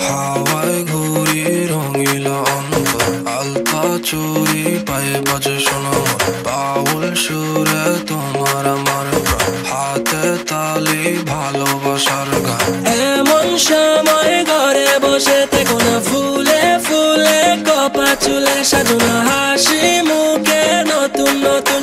হাওয়ায় চুরি পায়ে বাজে শোনো বাউল সুরে তোমার আমার। হাতে তালি ভালোবাসার গান এমন সময় ঘরে বসে থেকো কপা চুলে সাজানো হাসি মুখে নতুন নতুন